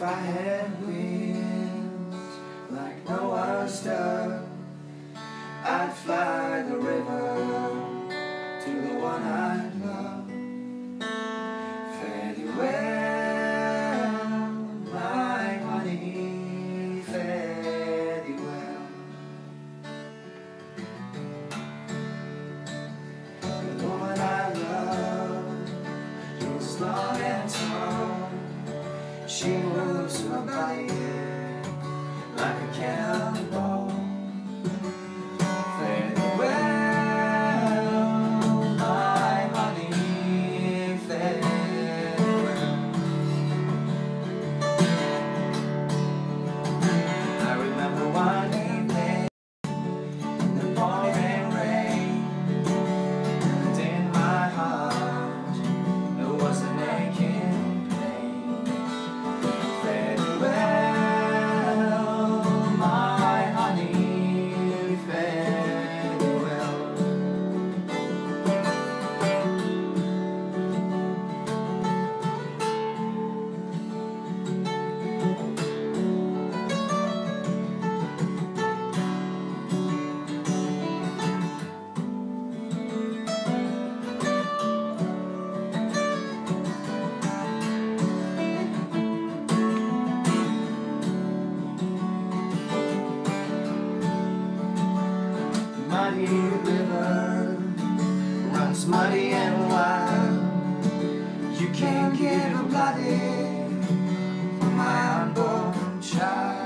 If I had wings like Noah's dove. Muddy river runs muddy and wild. You can't get a bloody from my unborn child.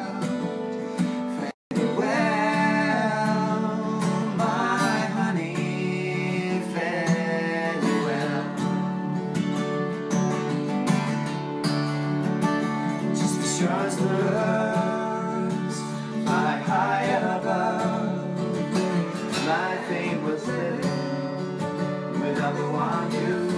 Just the double want you.